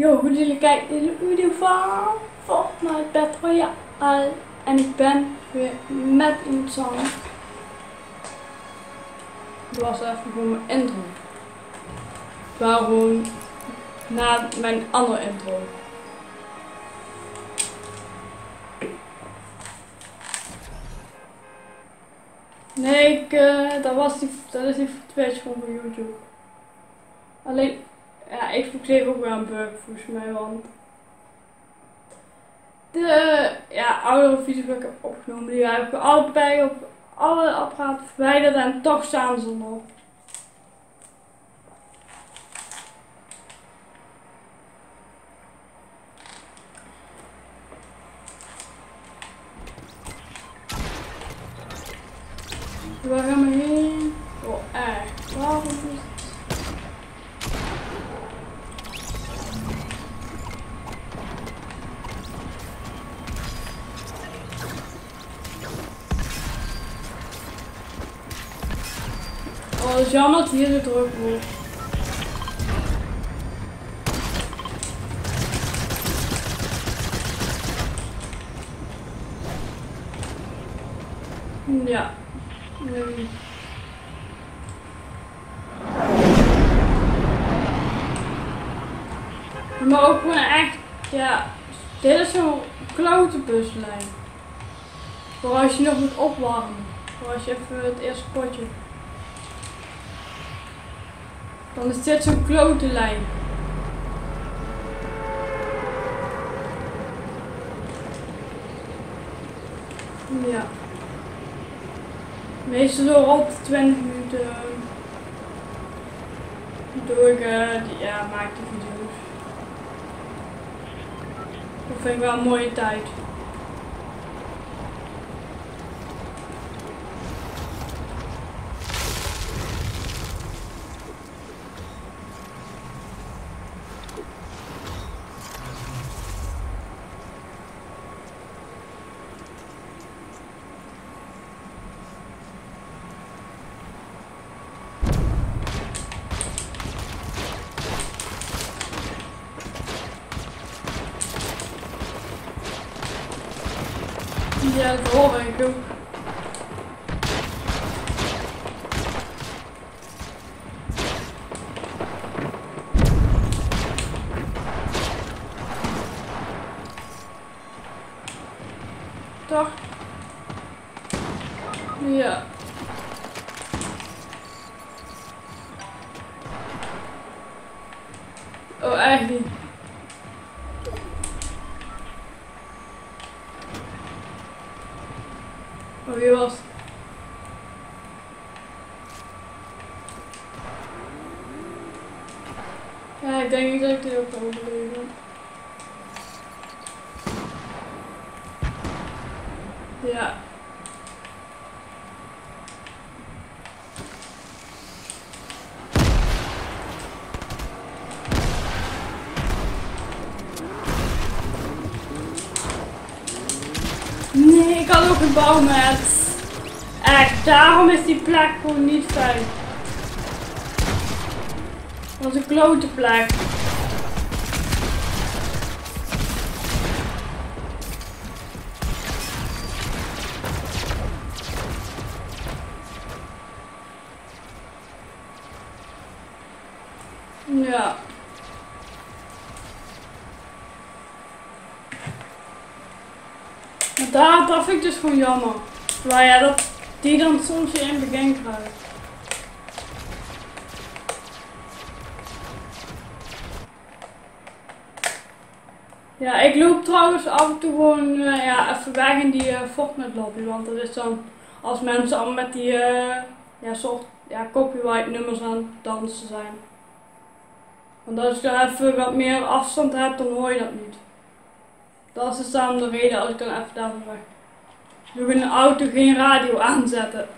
Yo, goed jullie kijken naar de video van Fortnite Battle Royale. En ik ben weer met iemand samen. Dat was even gewoon mijn intro. Waarom na mijn andere intro. Nee, eh, dat, was die, dat is die voor Twitch voor YouTube. Alleen, ja, Xbox heeft ook wel een bug volgens mij, want de ja, oudere video's die ik heb opgenomen, die heb ik allebei op alle apparaten verwijderd en toch staan ze nog. Waar gaan we heen? Oh, echt. Waarom is Dat is jammer dat hier zo druk wordt. Ja. Maar ook gewoon echt, ja, dit is zo'n klote buslijn. Voor als je nog moet opwarmen. Voor als je even het eerste potje. Dan is dit zo'n klote lijn. Ja. Meestal zo rond de 20 minuten doe ik, uh, die, ja, maak de video's. Dat vind ik wel een mooie tijd. Ja, dat hoor ik ook. Toch? Ja. Oh, echt niet. Oh, wie was? Ja, ik denk niet dat ik dit ook kan overleven. Ja. Nee, bouwmet. Echt, daarom is die plek gewoon niet fijn. Dat was een klote plek. Ja. Daar, dat vind ik dus gewoon jammer. Maar ja, dat die dan soms weer in begin krijgt. Ja, ik loop trouwens af en toe gewoon uh, ja, even weg in die uh, lobby. Want dat is dan als mensen allemaal met die uh, ja, soort ja, copyright nummers aan het dansen zijn. Want als je dan even wat meer afstand hebt, dan hoor je dat niet. Dat is dan de reden als ik dan even daarvan weg. Doe in de auto geen radio aanzetten.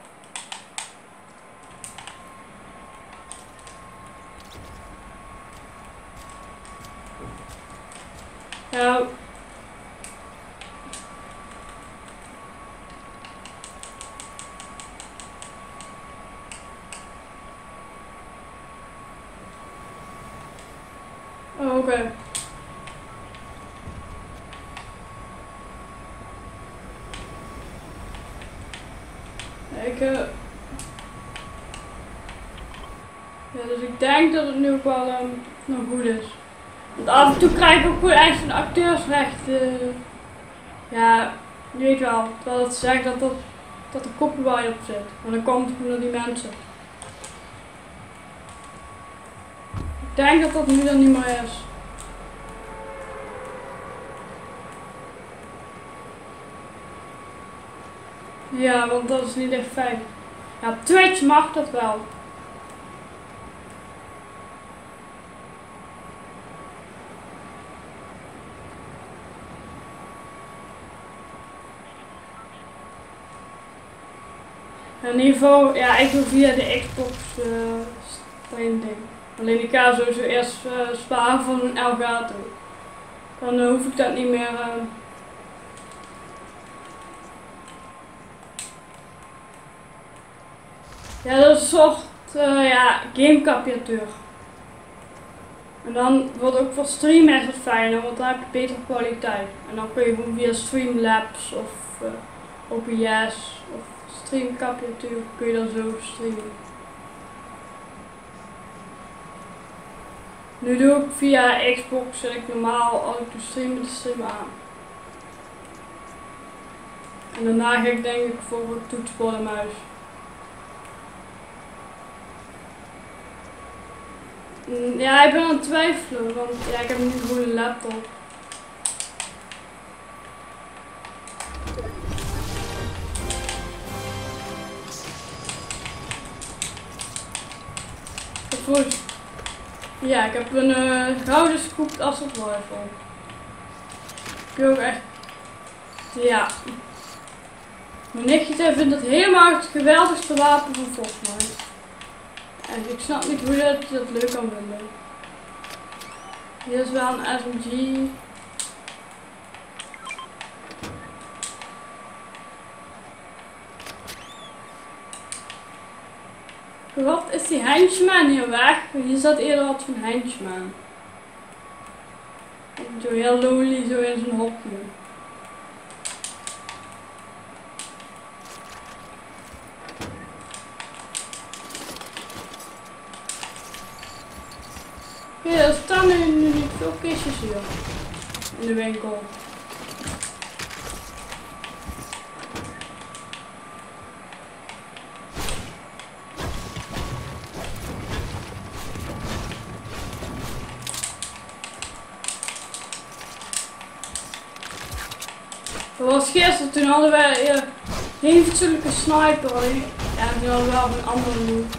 Ja. Oh, Oké. Ja, dus ik denk dat het nu ook wel ehm, nog goed is. Want af en toe krijg ik ook gewoon echt een acteursrecht. eh, ja, je weet wel. Terwijl het zegt dat, dat, dat er copyright op zit. Maar dan komt het gewoon die mensen. Ik denk dat dat nu dan niet meer is. Ja, want dat is niet echt fijn. Ja, Twitch mag dat wel. In ieder geval, ja, ik doe via de Xbox eh stream ding. Alleen ik ga sowieso eerst eh, sparen van een Elgato. Dan eh, hoef ik dat niet meer. eh, Ja, dat is een soort eh ja. En dan wordt ook voor streamen echt fijner, want dan heb je betere kwaliteit. En dan kun je gewoon via Streamlabs of eh, OBS of streamcaptuur kun je dan zo streamen. Nu doe ik via Xbox ik normaal als ik doe streamen de stream aan. En daarna ga ik denk ik voor het toetsenbord en muis. Ja, ik ben aan het twijfelen, want ja, ik heb nu gewoon laptop. Voor- Ja, ik heb een eh, gouden scoop assault rifle. Ik wil ook echt... Ja. Mijn nichtje vindt het helemaal het geweldigste wapen van Fortnite. En ik snap niet hoe je dat leuk kan vinden. Hier is wel een SMG. Wat is die henchman hier weg? Hier zat eerder wat van henchman. Zo heel lowly, zo in zijn hokje. Ja, er staan nu, nu niet veel kistjes hier. In de winkel. Was gisteren, toen hadden wij uh, een fatsoenlijke sniper. alleen- Ja, toen hadden we wel een andere loot.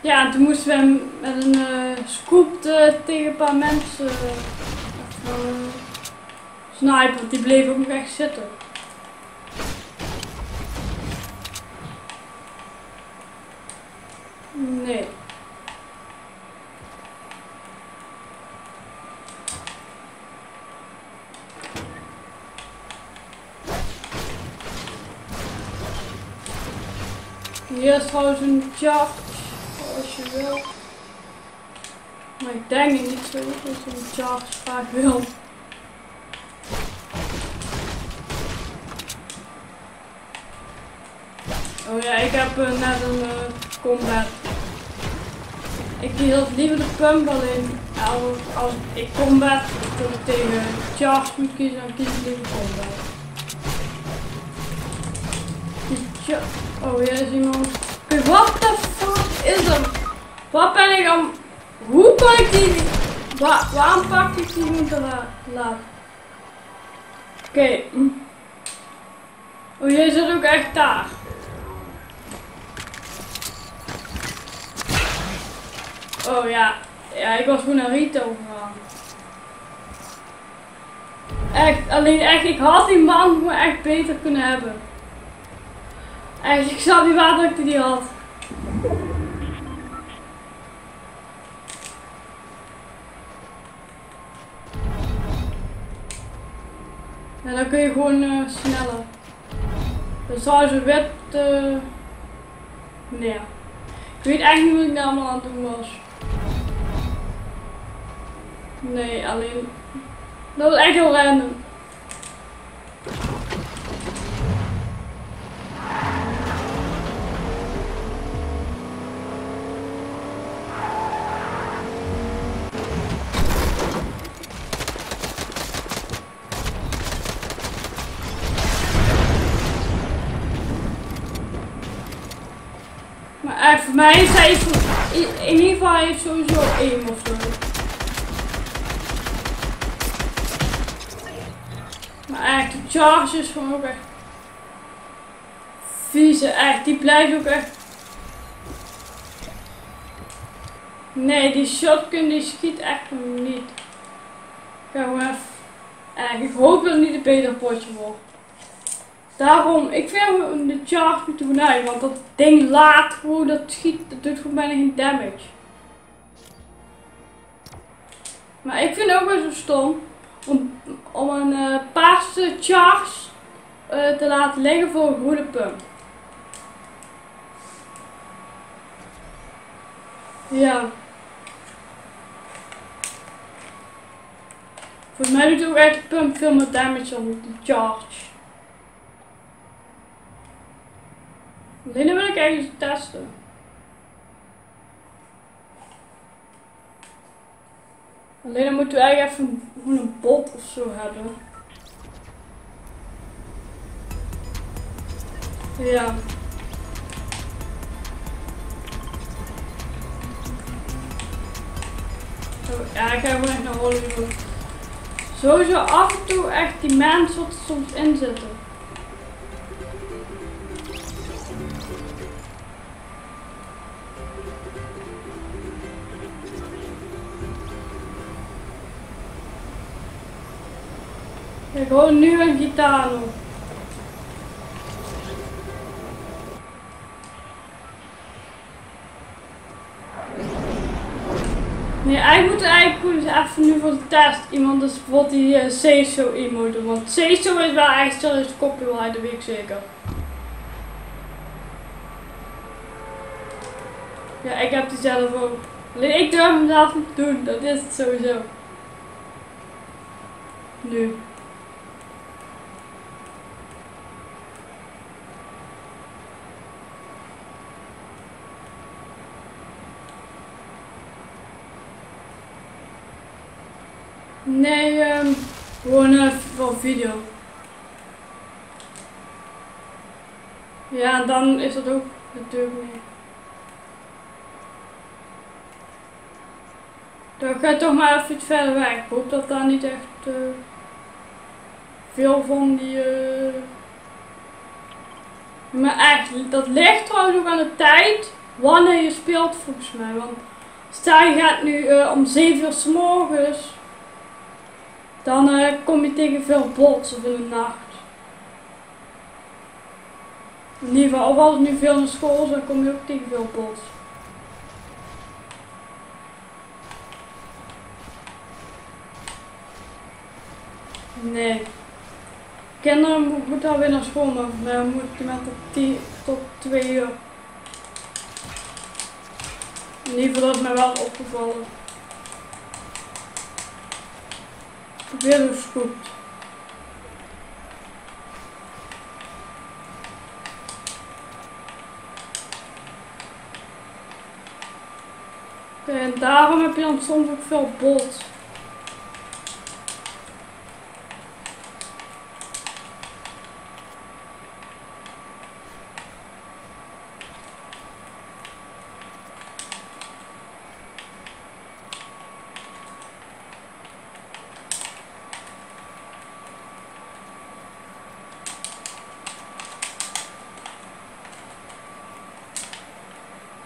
Ja, en toen moesten we hem met een eh scoop eh, tegen een paar mensen uh, snipen, want die bleef ook nog echt zitten. Nee. Hier is trouwens een charge, als je wil. Maar ik denk het niet zo dat je een charge vaak wil. Oh ja, ik heb eh, net een eh, combat. Ik altijd liever de pump alleen. Als, als ik combat dat ik tegen charge moet kiezen, dan kies ik liever combat. Oh, hier is iemand. Wat de fuck is er? Wat ben ik aan... Hoe kan ik die... Wa waarom pak ik die niet te la laat? Oké. hm. Oh, jij zit ook echt daar. Oh ja. Ja, ik was gewoon naar Rito gegaan. Echt, alleen echt, ik had die man gewoon echt beter kunnen hebben. Echt, ik snap niet waar ik die had. En dan kun je gewoon eh, sneller. Dan zou ze wit. eh nee. Ik weet echt niet wat ik nou allemaal aan het doen was. Nee, alleen. Dat was echt heel random. Mij is hij geval heeft sowieso één of zo. Maar echt, de charge is gewoon ook echt vieze. Echt, die blijft ook echt... Nee, die shotgun die schiet echt niet. Ik ga gewoon even... Echt, ik hoop dat het niet een beter potje wordt. Daarom, ik vind de charge niet doen want dat ding laat gewoon, dat schiet, dat doet gewoon bijna geen damage. Maar ik vind het ook wel zo stom om, om een uh, paarse charge uh, te laten liggen voor een groene pump. Ja. Volgens mij doet ook echt de pump veel meer damage dan de charge. Alleen wil ik eigenlijk testen. Alleen dan moeten we eigenlijk even een bot of zo hebben. Ja. Oh, ja, ik gewoon echt naar Hollywood. Sowieso af en toe echt die mensen wat er soms in zitten. Ik hoor nu een gitaar nog. Nee, eigenlijk moet eigenlijk even nu voor de test iemand dus bijvoorbeeld die uh, CSO emote Want CSO is wel stil is copyright, dat weet ik zeker. Ja, ik heb die zelf ook. Alleen ik durf hem zelf niet doen, dat is het sowieso. Nu. Nee, um, gewoon uh, voor video. Ja, dan is dat ook natuurlijk niet. Dan ga ik toch maar even iets verder weg. Ik hoop dat daar niet echt uh, veel van die... Uh... Maar echt, dat ligt trouwens ook aan de tijd wanneer je speelt volgens mij. Want stel je gaat nu uh, om 7 uur s morgens dan uh, kom je tegen veel bots of in de nacht. In ieder geval, of als het nu veel naar school is, dan kom je ook tegen veel bots. Nee. Kinderen moeten alweer naar school, maar dan moet ik met tot, 10 tot 2 uur. In ieder geval dat is mij wel opgevallen. En daarom heb je dan soms ook veel bot.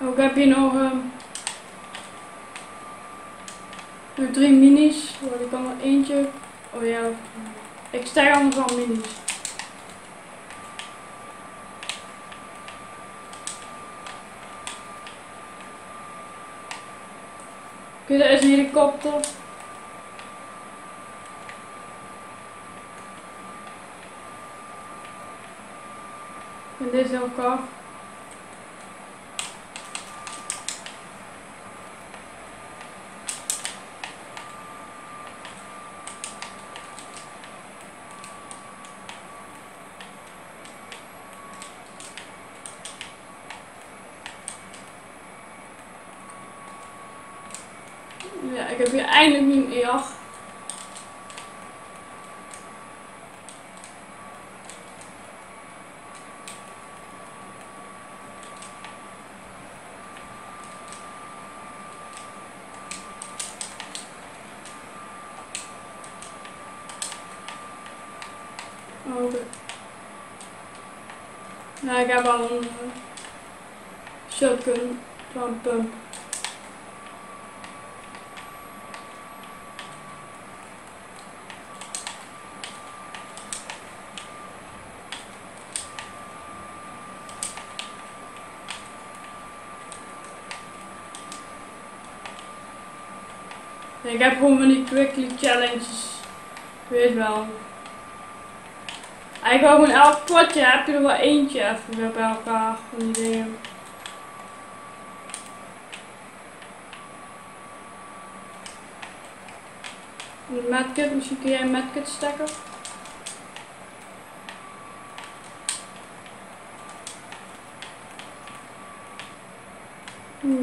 Ook heb je nog uh, drie minis. Oh, ik kan er eentje. Oh ja, ik stijg anders al minis. Oké, er is een helikopter. En deze elkaar. ik heb hier eindelijk niet een EAG. Oh, nou, ik heb al een eh, shotgun van pump. Heb gewoon van die quickly challenges. Weet wel. Eigenlijk gewoon elk potje heb je er wel eentje even weer bij elkaar van die dingen. Misschien kun jij een medkit stekken?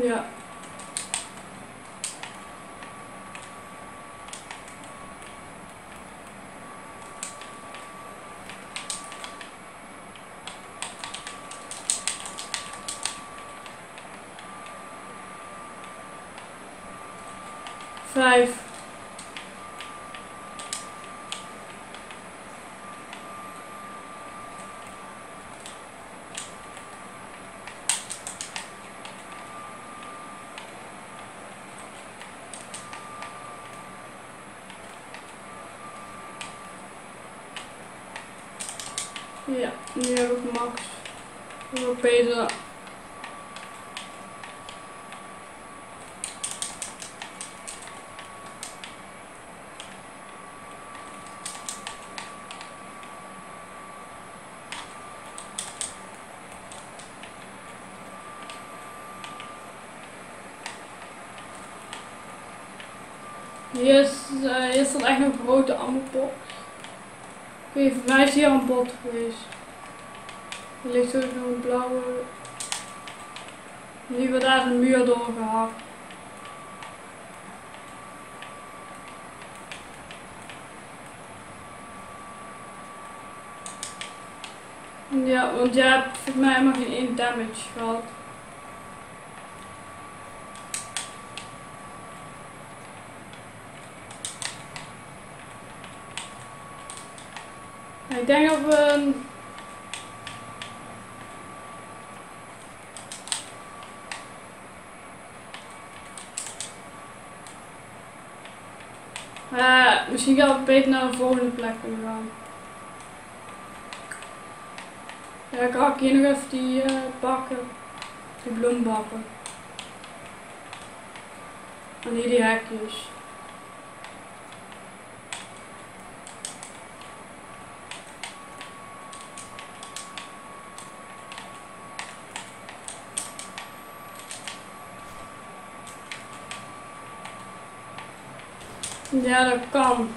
Ja. Vijf. Ja, nu heb ik max Europese Hier is, uh, hier staat echt een grote ammerpot. Oké, voor mij is hier een bot geweest. Er ligt ook nog een blauwe. Nu wordt daar een muur doorgehakt. Ja, want jij hebt voor mij helemaal geen één damage gehad. Ik denk dat we een... Uh, misschien gaan we beter naar de volgende plek kunnen gaan. Ja, ik hak hier nog even die uh, bakken. Die bloembakken. En hier die hekjes. Ja, dat kan.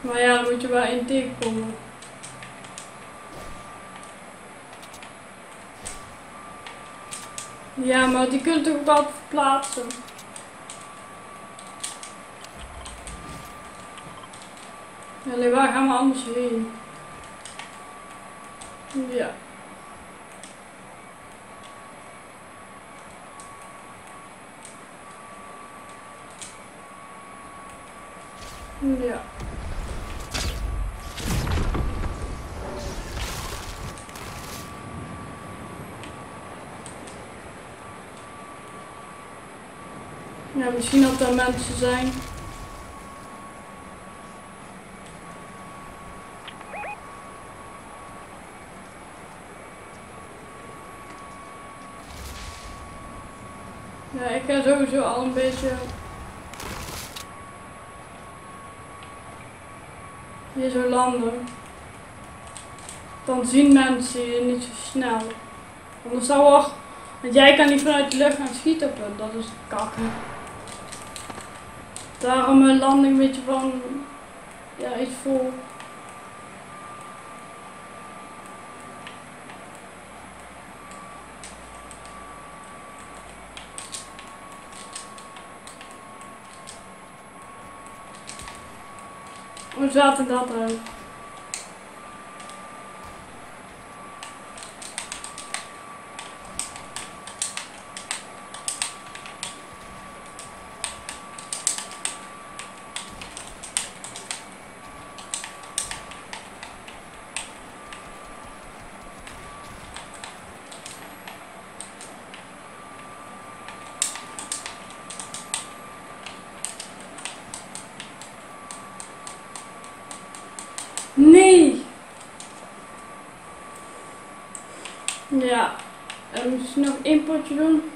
Maar ja, dan moet je wel in tegenkomen. Ja, maar die kunt toch wel verplaatsen. Ja, waar gaan we anders heen? Ja. Ja. Ja, misschien dat er mensen zijn. Ja, ik ga sowieso al een beetje hier zo landen. Dan zien mensen je niet zo snel. Anders zou er, want jij kan niet vanuit de lucht gaan schieten op dat is kakken. Daarom een landing een beetje van, ja, iets voor. Hoe zaten dat uit? misschien potje doen.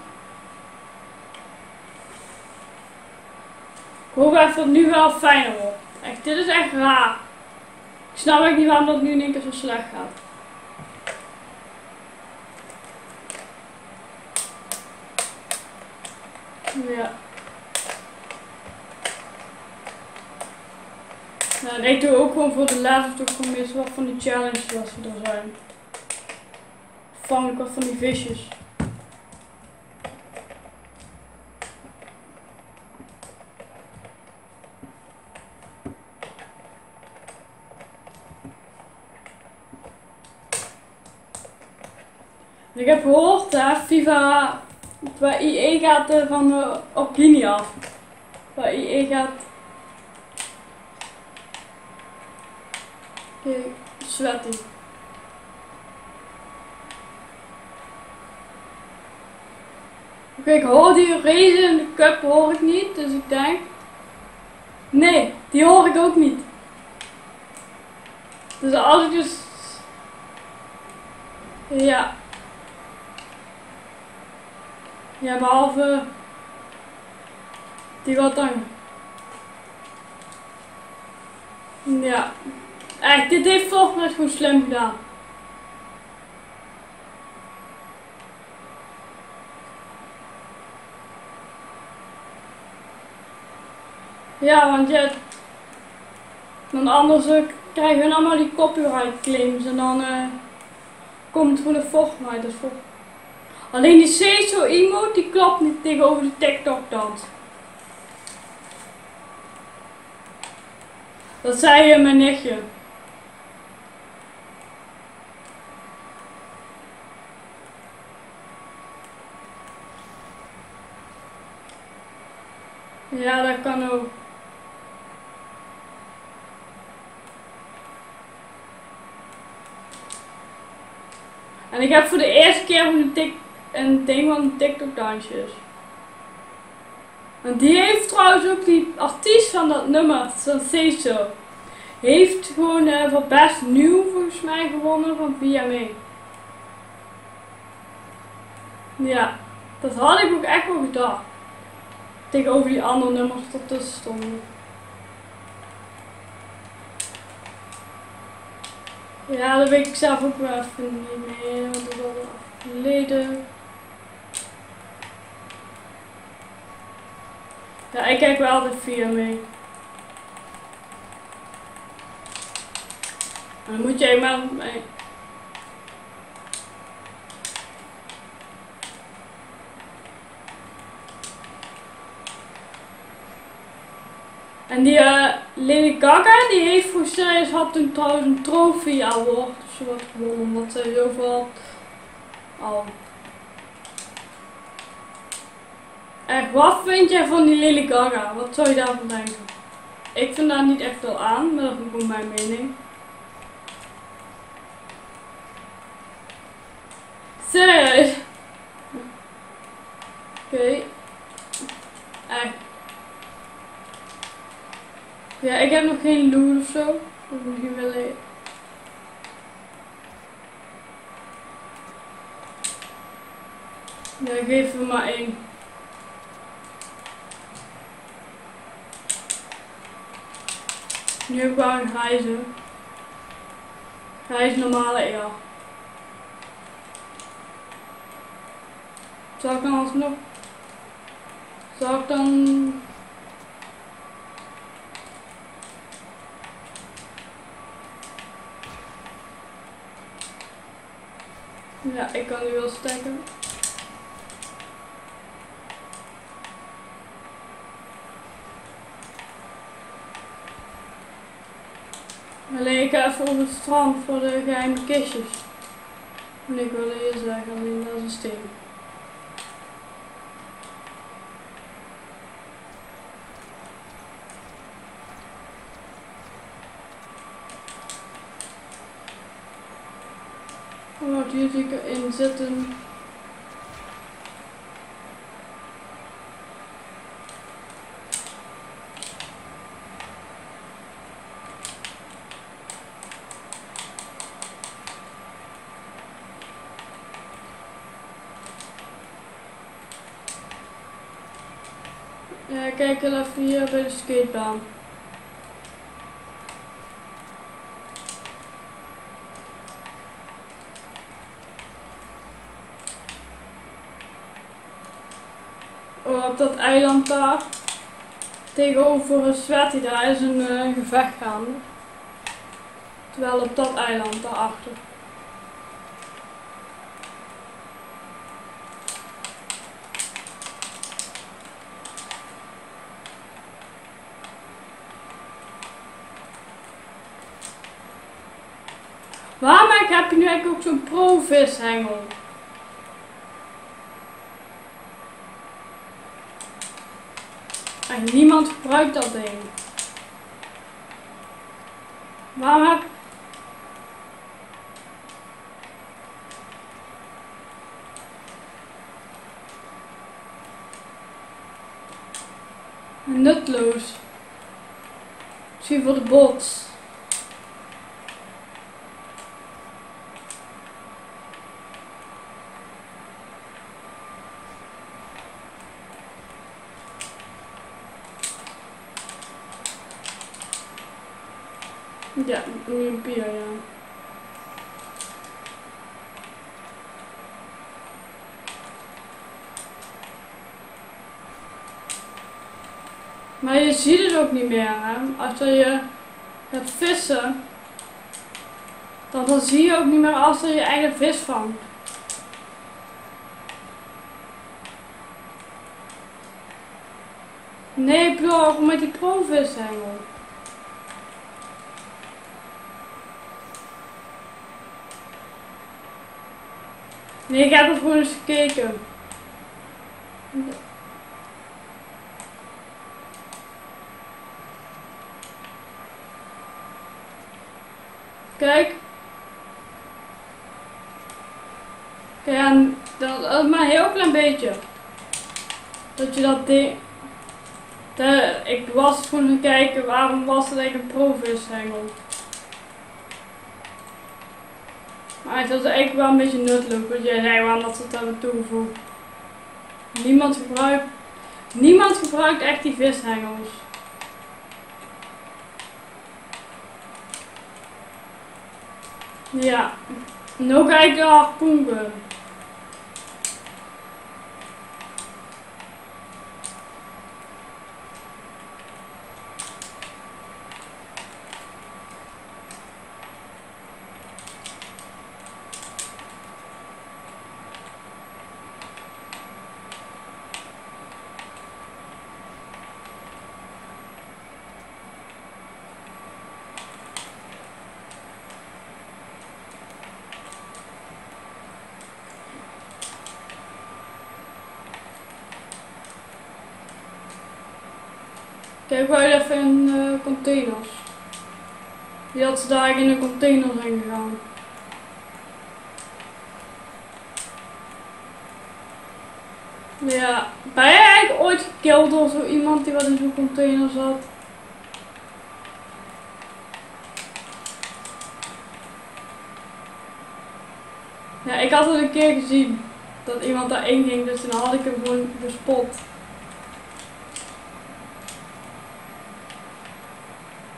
Dat het nu wel fijner wordt. Echt, dit is echt raar. Ik snap echt niet waarom dat nu in één keer zo slecht gaat. Ja. Nou, en ik doe ook gewoon voor de laatste toch gewoon meestal wat van die challenges als ze er zijn. Vang ik wat van die visjes. Ik heb gehoord, hè, FIFA, bij IE gaat eh, van de opinie af. Bij IE gaat... Kijk, sweaty. Oké, ik hoor die race in de cup hoor ik niet, dus ik denk... Nee, die hoor ik ook niet. Dus als ik dus... Ja. Ja, behalve die wat dan. Ja. Echt, dit heeft Fortnite gewoon slim gedaan. Ja, want je... Dan anders eh, krijgen we allemaal die copyright claims en dan eh komt het gewoon een Fortnite. Is voor... Alleen die Seizo emote die klopt niet tegenover de TikTok dans. Dat zei je mijn nichtje. Ja, dat kan ook. En ik heb voor de eerste keer een, tik, een ding van TikTok dansjes. En die heeft trouwens ook die artiest van dat nummer, Ceso. Heeft gewoon uh, voor best nieuw volgens mij gewonnen van VMA. Ja, dat had ik ook echt wel gedacht. Tegenover die andere nummers dat ertussen stonden. Ja, dat weet ik zelf ook wel even niet meer, want dat is al. Ja, ik kijk wel altijd via mee. Dan moet jij maar mee. En die uh, Lady Gaga, die heeft volgens mij, had toen trouwens een trofee award of zo wat gewonnen, omdat zij zoveel al. Echt, wat vind jij van die Lady Gaga? Wat zou je daarvan denken? Ik vind daar niet echt wel aan, maar dat is gewoon mijn mening. Serieus? Oké. Echt. Ja, ik heb nog geen loot of zo. Dat moet je willen. Ja, geef er maar één. Nu een grijze. Grijs normale, ja. Zal ik dan alsnog... Zal ik dan... Ja, ik kan nu wel steken. Alleen ik even op het strand voor de geheime kistjes. En ik wil hier zeggen, alleen dat is een steen. Oh, hier zie erin zitten. Even hier bij de skatebaan. Oh, op dat eiland daar, tegenover Sweaty, daar is een uh, gevecht gaande. Terwijl op dat eiland daarachter. Waarom heb je nu eigenlijk ook zo'n pro-vishengel? En niemand gebruikt dat ding. Waarom heb... Nutloos. Misschien voor de bots. Ja, een bier, ja. Maar je ziet het ook niet meer, hè. Als je gaat vissen, dan, dan zie je ook niet meer als je je eigen vis vangt. Nee, ik bedoel ook met die pro-vishengel. Nee, ik heb er gewoon eens gekeken. Kijk. Kijk, en dat, maar een heel klein beetje. Dat je dat ding... De, ik was gaan kijken waarom was het eigenlijk een pro-vishengel. Maar het was eigenlijk wel een beetje nutteloos, want jij zei waarom dat ze het hebben toegevoegd. Niemand gebruikt, niemand gebruikt echt die vishengels. Ja, nog eigenlijk de. Kijk wel even in uh, containers. Die had ze daar in een container zijn gegaan. Ja, ben jij eigenlijk ooit gekild door zo iemand die wat in zo'n container zat? Ja, ik had het een keer gezien dat iemand daarin ging, dus toen had ik hem gewoon gespot.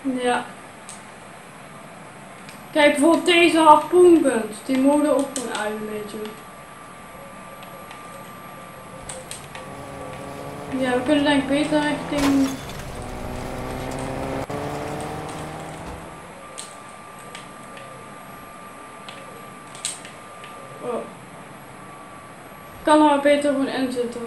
Ja. Kijk, bijvoorbeeld deze harpoenguns. Die mogen ook gewoon uit een beetje. Ja, we kunnen denk ik beter richting... Oh. Kan er maar beter gewoon in zitten.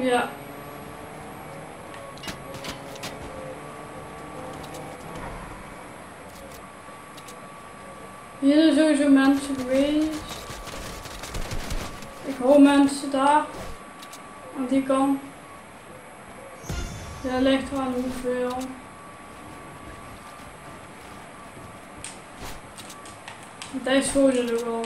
Ja. Hier zijn sowieso mensen geweest. Ik hoor mensen daar. Aan die kant. Ja, ligt aan hoeveel. Hij is gewoon er wel.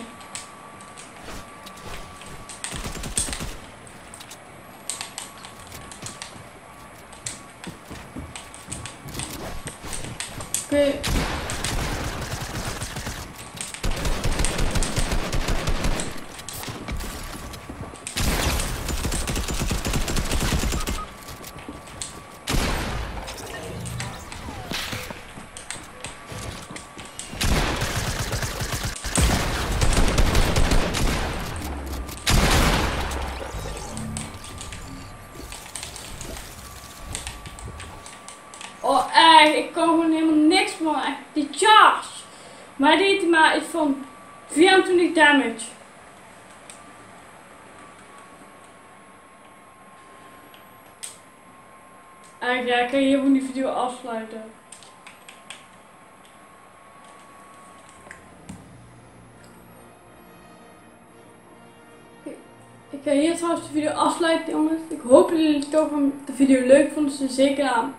Jullie toch de video leuk vonden. Dus zeker aan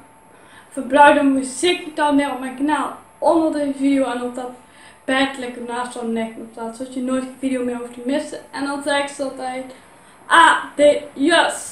Verbruik dan zeker te abonneren op mijn kanaal onder deze video en op dat bedlekker naast zo'n nek op staat, zodat je nooit een video meer hoeft te missen. En dan zeg ik altijd adios.